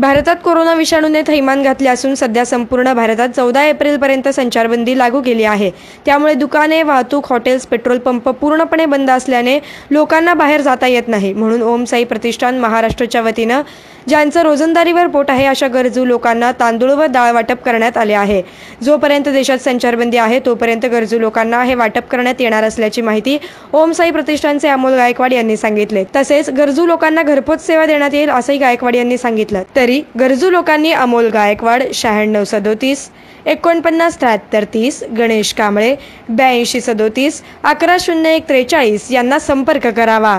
भारतात कोरोना विषाणूने थैमान घातले असून सध्या संपूर्ण भारतात चौदा एप्रिलपर्यंत संचारबंदी लागू केली आहे. त्यामुळे दुकाने वाहतूक हॉटेल्स पेट्रोल पंप पूर्णपणे बंद असल्याने लोकांना बाहेर जाता येत नाही. म्हणून ओम साई प्रतिष्ठान महाराष्ट्राच्या वतीनं ज्यांचं रोजंदारीवर पोट आहे अशा गरजू लोकांना तांदूळ व डाळ वाटप करण्यात आले आहे. जोपर्यंत देशात संचारबंदी आहे तोपर्यंत गरजू लोकांना हे वाटप करण्यात येणार असल्याची माहिती ओम साई प्रतिष्ठानचे अमोल गायकवाड यांनी सांगितले. तसेच गरजू लोकांना घरपोच सेवा देण्यात येईल असंही गायकवाड यांनी सांगितलं. तरी गरजू लोकांनी अमोल गायकवाड शहाण्णव सदोतीस एकोणपन्नास त्र्याहत्तर तीस गणेश कांबळे ब्याऐंशी सदोतीस अकरा शून्य एक त्रेचाळीस यांना संपर्क करावा.